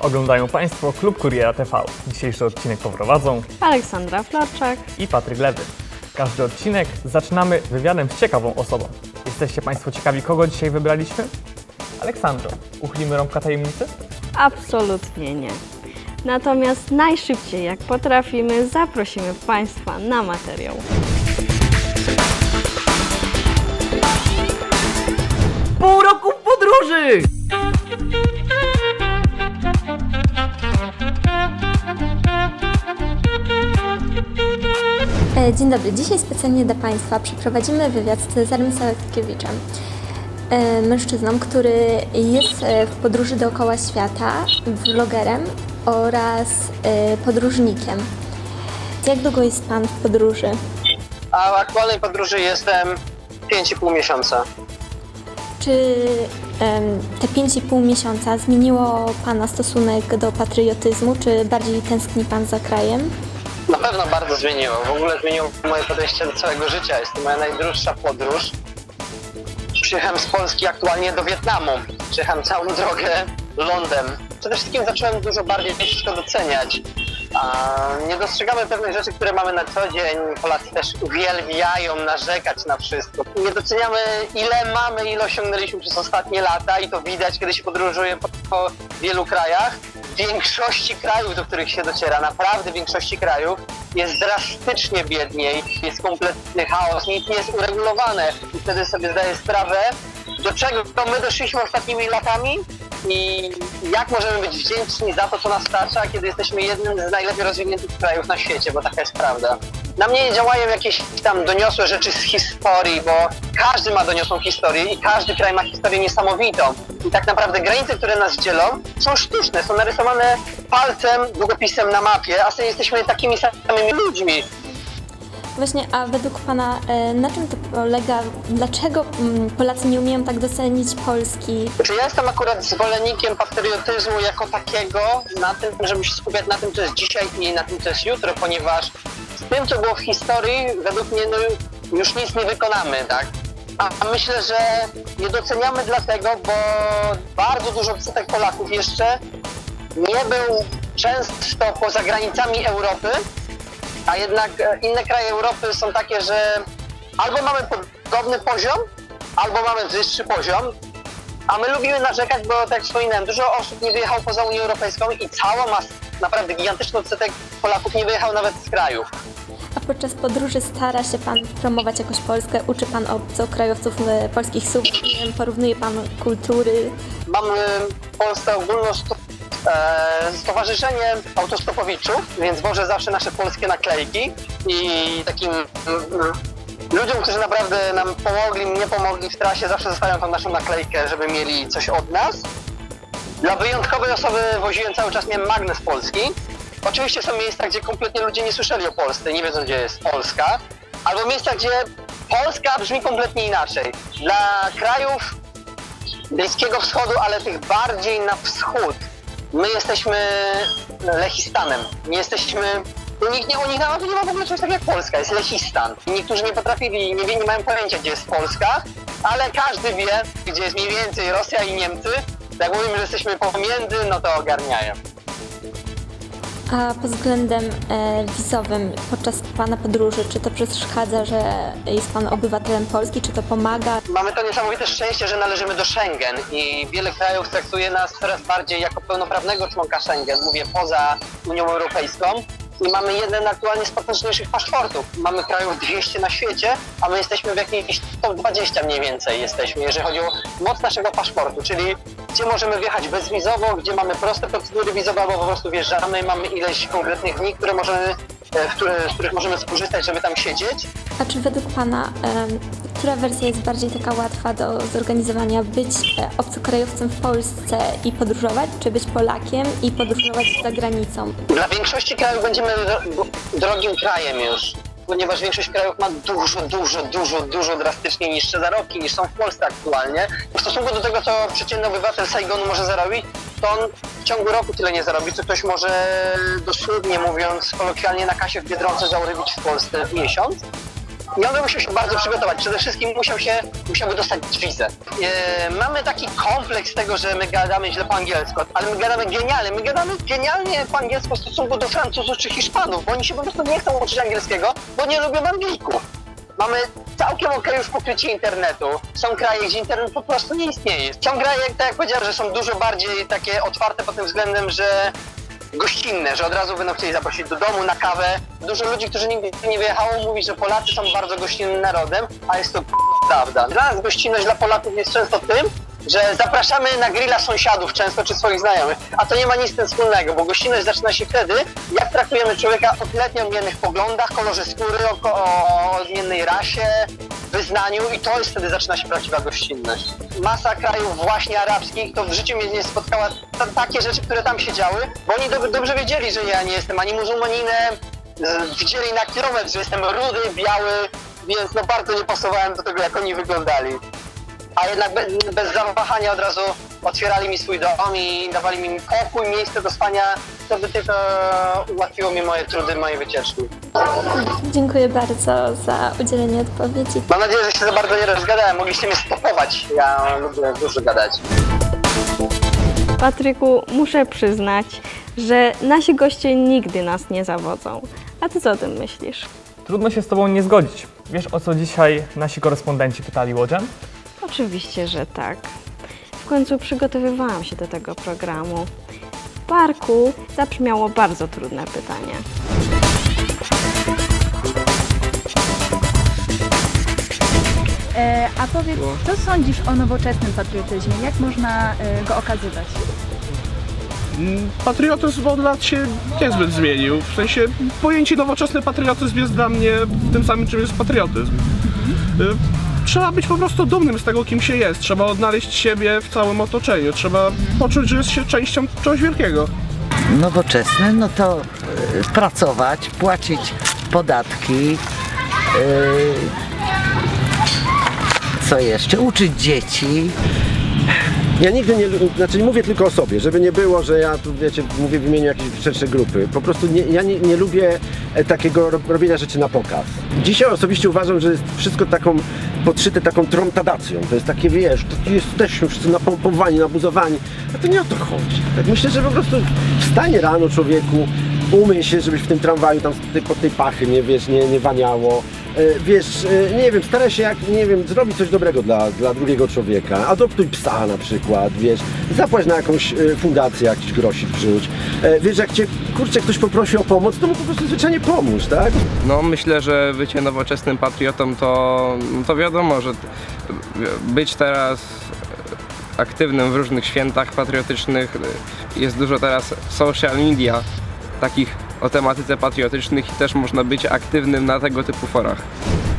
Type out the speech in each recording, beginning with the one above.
Oglądają Państwo Klub Kuriera TV. Dzisiejszy odcinek poprowadzą Aleksandra Florczak. i Patryk Lewy. Każdy odcinek zaczynamy wywiadem z ciekawą osobą. Jesteście Państwo ciekawi, kogo dzisiaj wybraliśmy? Aleksandro, uchylimy rąbka tajemnicy? Absolutnie nie. Natomiast najszybciej jak potrafimy, zaprosimy Państwa na materiał. Dzień dobry. Dzisiaj specjalnie dla Państwa przeprowadzimy wywiad z Cezarem Sałatkiewiczem, mężczyzną, który jest e, w podróży dookoła świata, vlogerem oraz e, podróżnikiem. Jak długo jest Pan w podróży? A w aktualnej podróży jestem 5,5 miesiąca. Czy te 5,5 miesiąca zmieniło Pana stosunek do patriotyzmu, czy bardziej tęskni Pan za krajem? Na pewno bardzo zmieniło. W ogóle zmieniło moje podejście do całego życia. Jest to moja najdłuższa podróż. Przyjechałem z Polski aktualnie do Wietnamu. Przyjechałem całą drogę lądem. Przede wszystkim zacząłem dużo bardziej wszystko doceniać. Nie dostrzegamy pewnych rzeczy, które mamy na co dzień. Polacy też uwielbiają narzekać na wszystko. Nie doceniamy, ile mamy, ile osiągnęliśmy przez ostatnie lata i to widać, kiedy się podróżuje po, po wielu krajach. Większości krajów, do których się dociera, naprawdę większości krajów, jest drastycznie biedniej, jest kompletny chaos, nic nie jest uregulowane. I wtedy sobie zdaję sprawę, do czego my doszliśmy ostatnimi latami i jak możemy być wdzięczni za to, co nas stacza, kiedy jesteśmy jednym z najlepiej rozwiniętych krajów na świecie, bo taka jest prawda. Na mnie nie działają jakieś tam doniosłe rzeczy z historii, bo każdy ma doniosłą historię i każdy kraj ma historię niesamowitą. I tak naprawdę granice, które nas dzielą, są sztuczne, są narysowane palcem, długopisem na mapie, a my jesteśmy takimi samymi ludźmi. Właśnie, a według Pana e, na czym to polega? Dlaczego mm, Polacy nie umieją tak docenić Polski? Czy ja jestem akurat zwolennikiem patriotyzmu jako takiego, na tym, żeby się skupiać na tym, co jest dzisiaj i na tym, co jest jutro, ponieważ tym, co było w historii, według mnie no, już nic nie wykonamy, tak? A myślę, że nie doceniamy dlatego, bo bardzo dużo odsetek Polaków jeszcze nie był często poza granicami Europy, a jednak e, inne kraje Europy są takie, że albo mamy podobny poziom, albo mamy wyższy poziom, a my lubimy narzekać, bo tak jak wspominałem, dużo osób nie wyjechało poza Unię Europejską i cała masa, naprawdę gigantyczny odsetek Polaków nie wyjechał nawet z kraju. A podczas podróży stara się Pan promować jakoś Polskę? Uczy Pan obcokrajowców e, polskich słów? Porównuje Pan kultury? Mamy w Polsce ogólno sto, e, stowarzyszenie autostopowiczów, więc wożę zawsze nasze polskie naklejki i takim mm, ludziom, którzy naprawdę nam pomogli, mnie pomogli w trasie, zawsze zostawiam tą naszą naklejkę, żeby mieli coś od nas. Dla wyjątkowej osoby woziłem cały czas miałem magnes polski. Oczywiście są miejsca, gdzie kompletnie ludzie nie słyszeli o Polsce, nie wiedzą, gdzie jest Polska. Albo miejsca, gdzie Polska brzmi kompletnie inaczej. Dla krajów Bliskiego Wschodu, ale tych bardziej na wschód. My jesteśmy Lechistanem. Nie jesteśmy. U nich, nie, u nich nawet nie ma w ogóle czegoś takiego jak Polska, jest Lechistan. Niektórzy nie potrafili, nie, wie, nie mają pojęcia, gdzie jest Polska, ale każdy wie, gdzie jest mniej więcej Rosja i Niemcy. Jak mówimy, że jesteśmy pomiędzy, no to ogarniają. A pod względem e, wizowym podczas Pana podróży, czy to przeszkadza, że jest Pan obywatelem Polski, czy to pomaga? Mamy to niesamowite szczęście, że należymy do Schengen i wiele krajów traktuje nas coraz bardziej jako pełnoprawnego członka Schengen, mówię poza Unią Europejską. I mamy jeden aktualnie z potężniejszych paszportów. Mamy krajów 200 na świecie, a my jesteśmy w jakiejś top 20 mniej więcej jesteśmy, jeżeli chodzi o moc naszego paszportu, czyli gdzie możemy wjechać bezwizowo, gdzie mamy proste procedury wizowe, albo po prostu wjeżdżamy, mamy ileś konkretnych dni, które możemy, e, w które, z których możemy skorzystać, żeby tam siedzieć. A czy według Pana, która wersja jest bardziej taka łatwa do zorganizowania? Być e, obcokrajowcem w Polsce i podróżować, czy być Polakiem i podróżować za granicą? Dla większości krajów będziemy dro- drogim krajem już, ponieważ większość krajów ma dużo, dużo, dużo, dużo drastycznie niższe zarobki niż są w Polsce aktualnie. W stosunku do tego, co przeciętny obywatel Saigonu może zarobić, to on w ciągu roku tyle nie zarobi, co ktoś może dosłownie mówiąc kolokwialnie na kasie w Biedronce zarobić w Polsce w miesiąc. I on musiał się bardzo przygotować. Przede wszystkim musiał się, musiałby dostać wizę. E, mamy taki kompleks tego, że my gadamy źle po angielsku, ale my gadamy genialnie. My gadamy genialnie po angielsku w stosunku do Francuzów czy Hiszpanów, bo oni się po prostu nie chcą uczyć angielskiego, bo nie lubią Anglików. Mamy całkiem okej już pokrycie internetu. Są kraje, gdzie internet po prostu nie istnieje. Są kraje, tak jak powiedziałem, że są dużo bardziej takie otwarte pod tym względem, że gościnne, że od razu będą chcieli zaprosić do domu na kawę. Dużo ludzi, którzy nigdy nie wyjechało, mówi, że Polacy są bardzo gościnnym narodem, a jest to prawda. Dla nas gościnność dla Polaków jest często tym, że zapraszamy na grilla sąsiadów często czy swoich znajomych, a to nie ma nic z tym wspólnego, bo gościnność zaczyna się wtedy, jak traktujemy człowieka o kompletnie odmiennych poglądach, kolorze skóry, o, o odmiennej rasie, wyznaniu i to jest wtedy zaczyna się prawdziwa gościnność. Masa krajów właśnie arabskich to w życiu mnie nie spotkała ta, takie rzeczy, które tam się działy, bo oni dob dobrze wiedzieli, że ja nie jestem ani muzułmaninem, widzieli na kilometr, że jestem rudy, biały, więc no bardzo nie pasowałem do tego, jak oni wyglądali a jednak bez, bez zawahania od razu otwierali mi swój dom i dawali mi pokój, miejsce do spania, to by tylko ułatwiło mi moje trudy, moje wycieczki. Dziękuję bardzo za udzielenie odpowiedzi. Mam nadzieję, że się za bardzo nie rozgadałem, mogliście mnie stopować, ja lubię dużo gadać. Patryku, muszę przyznać, że nasi goście nigdy nas nie zawodzą. A ty co o tym myślisz? Trudno się z Tobą nie zgodzić. Wiesz o co dzisiaj nasi korespondenci pytali łodzian? Oczywiście, że tak. W końcu przygotowywałam się do tego programu. W parku zabrzmiało bardzo trudne pytanie. A powiedz, co sądzisz o nowoczesnym patriotyzmie? Jak można e, go okazywać? Mm, Patriotyzm od lat się niezbyt zmienił. W sensie pojęcie nowoczesny patriotyzm jest dla mnie tym samym, czym jest patriotyzm. Y, Trzeba być po prostu dumnym z tego, kim się jest. Trzeba odnaleźć siebie w całym otoczeniu. Trzeba poczuć, że jest się częścią czegoś wielkiego. nowoczesne, no to pracować, płacić podatki. Co jeszcze? Uczyć dzieci. Ja nigdy nie, znaczy mówię tylko o sobie, żeby nie było, że ja tu wiecie, mówię w imieniu jakiejś szerszej grupy. Po prostu nie, ja nie, nie lubię e, takiego ro- robienia rzeczy na pokaz. Dzisiaj osobiście uważam, że jest wszystko taką podszyte taką tromtadacją. To jest takie, wiesz, to jesteśmy wszyscy napompowani, nabuzowani. A to nie o to chodzi. Tak myślę, że po prostu wstanie rano człowieku, umyj się, żebyś w tym tramwaju tam pod tej pachy nie, wiesz, nie, nie waniało. E, Wiesz, e, nie wiem, staraj się jak, nie wiem, zrobić coś dobrego dla, dla drugiego człowieka. Adoptuj psa na przykład, wiesz, zapłać na jakąś e, fundację, jakiś grosik wrzuć. Wiesz, jak cię, kurczę, ktoś poprosi o pomoc, to mu po prostu zwyczajnie pomóż, tak? No myślę, że bycie nowoczesnym patriotą to, to wiadomo, że być teraz aktywnym w różnych świętach patriotycznych jest dużo teraz social media takich o tematyce patriotycznych i też można być aktywnym na tego typu forach.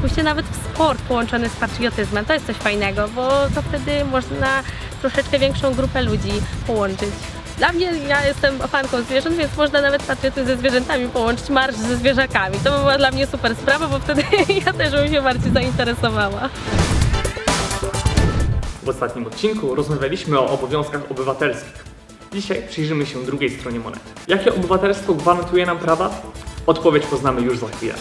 Pójście nawet w sport połączony z patriotyzmem, to jest coś fajnego, bo to wtedy można troszeczkę większą grupę ludzi połączyć. Dla mnie, ja jestem fanką zwierząt, więc można nawet patriotyzm ze zwierzętami połączyć, marsz ze zwierzakami. To by była dla mnie super sprawa, bo wtedy ja też bym się bardziej zainteresowała. W ostatnim odcinku rozmawialiśmy o obowiązkach obywatelskich. Dzisiaj przyjrzymy się drugiej stronie monety. Jakie obywatelstwo gwarantuje nam prawa? Odpowiedź poznamy już za chwilę.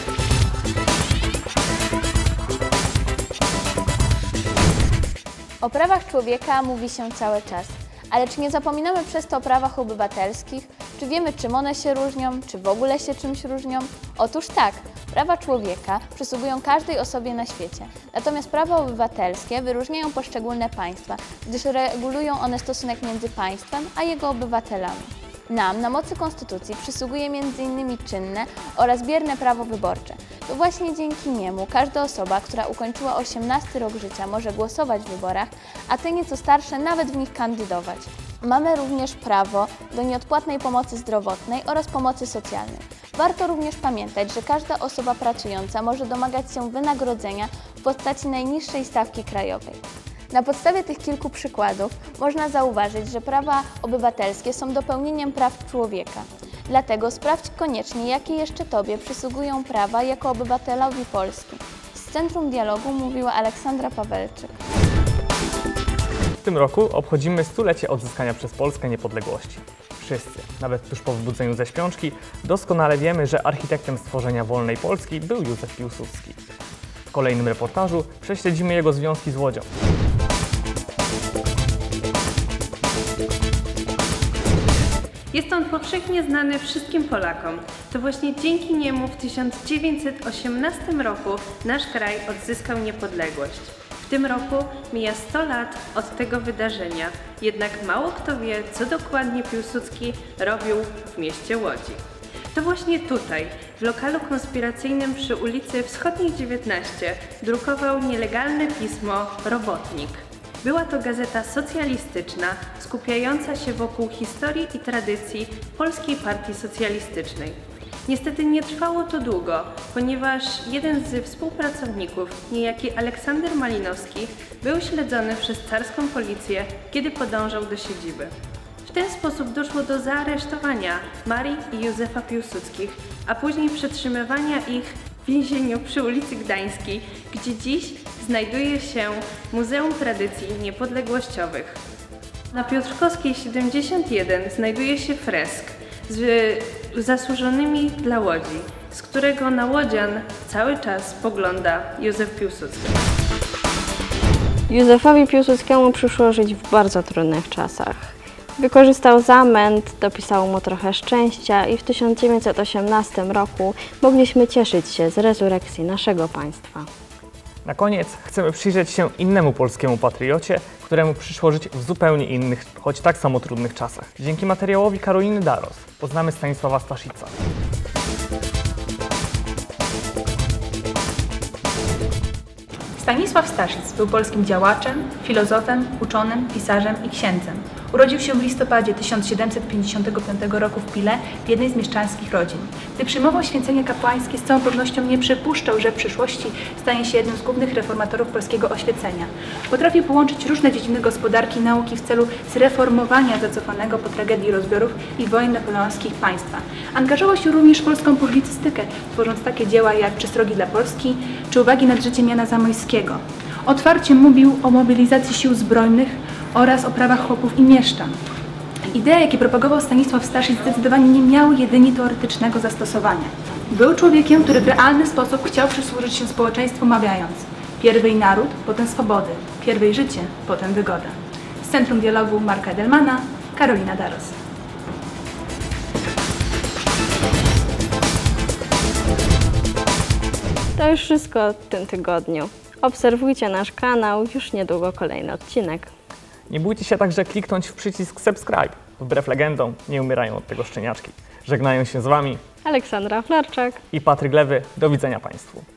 O prawach człowieka mówi się cały czas, ale czy nie zapominamy przez to o prawach obywatelskich? Czy wiemy, czym one się różnią? Czy w ogóle się czymś różnią? Otóż tak, prawa człowieka przysługują każdej osobie na świecie. Natomiast prawa obywatelskie wyróżniają poszczególne państwa, gdyż regulują one stosunek między państwem a jego obywatelami. Nam na mocy Konstytucji przysługuje m.in. czynne oraz bierne prawo wyborcze. To właśnie dzięki niemu każda osoba, która ukończyła 18 rok życia może głosować w wyborach, a te nieco starsze nawet w nich kandydować. Mamy również prawo do nieodpłatnej pomocy zdrowotnej oraz pomocy socjalnej. Warto również pamiętać, że każda osoba pracująca może domagać się wynagrodzenia w postaci najniższej stawki krajowej. Na podstawie tych kilku przykładów można zauważyć, że prawa obywatelskie są dopełnieniem praw człowieka. Dlatego sprawdź koniecznie, jakie jeszcze Tobie przysługują prawa jako obywatelowi Polski. Z Centrum Dialogu mówiła Aleksandra Pawelczyk. W tym roku obchodzimy stulecie odzyskania przez Polskę niepodległości. Wszyscy, nawet tuż po wybudzeniu ze śpiączki, doskonale wiemy, że architektem stworzenia wolnej Polski był Józef Piłsudski. kolejnym reportażu prześledzimy jego związki z Łodzią. Jest on powszechnie znany wszystkim Polakom. To właśnie dzięki niemu w 1918 roku nasz kraj odzyskał niepodległość. W tym roku mija 100 lat od tego wydarzenia, jednak mało kto wie, co dokładnie Piłsudski robił w mieście Łodzi. To właśnie tutaj, w lokalu konspiracyjnym przy ulicy Wschodniej 19, drukował nielegalne pismo Robotnik. Była to gazeta socjalistyczna, skupiająca się wokół historii i tradycji Polskiej Partii Socjalistycznej. Niestety nie trwało to długo, ponieważ jeden z współpracowników, niejaki Aleksander Malinowski, był śledzony przez carską policję, kiedy podążał do siedziby. W ten sposób doszło do zaaresztowania Marii i Józefa Piłsudskich, a później przetrzymywania ich w więzieniu przy ulicy Gdańskiej, gdzie dziś znajduje się Muzeum Tradycji Niepodległościowych. Na Piotrkowskiej 71 znajduje się fresk z zasłużonymi dla Łodzi, z którego na Łodzian cały czas pogląda Józef Piłsudski. Józefowi Piłsudskiemu przyszło żyć w bardzo trudnych czasach. Wykorzystał zamęt, dopisało mu trochę szczęścia i w 1918 roku mogliśmy cieszyć się z rezurekcji naszego państwa. Na koniec chcemy przyjrzeć się innemu polskiemu patriocie, któremu przyszło żyć w zupełnie innych, choć tak samo trudnych czasach. Dzięki materiałowi Karoliny Daros poznamy Stanisława Staszica. Stanisław Staszic był polskim działaczem, filozofem, uczonym, pisarzem i księdzem. Urodził się w listopadzie 1755 roku w Pile w jednej z mieszczańskich rodzin. Gdy przyjmował święcenie kapłańskie, z całą pewnością nie przypuszczał, że w przyszłości stanie się jednym z głównych reformatorów polskiego oświecenia. Potrafił połączyć różne dziedziny gospodarki i nauki w celu zreformowania zacofanego po tragedii rozbiorów i wojen napoleońskich państwa. Angażował się również w polską publicystykę, tworząc takie dzieła jak Przystrogi dla Polski czy Uwagi nad życiem Jana Zamojskiego. Otwarcie mówił o mobilizacji sił zbrojnych oraz o prawach chłopów i mieszczan. Idee, jakie propagował Stanisław Staszic, zdecydowanie nie miały jedynie teoretycznego zastosowania. Był człowiekiem, który w realny sposób chciał przysłużyć się społeczeństwu, mawiając pierwej naród, potem swobody, pierwej życie, potem wygoda. Z Centrum Dialogu Marka Edelmana, Karolina Daros. To już wszystko w tym tygodniu. Obserwujcie nasz kanał, już niedługo kolejny odcinek. Nie bójcie się także kliknąć w przycisk subscribe. Wbrew legendom nie umierają od tego szczeniaczki. Żegnają się z Wami Aleksandra Flarczak. i Patryk Lewy. Do widzenia Państwu.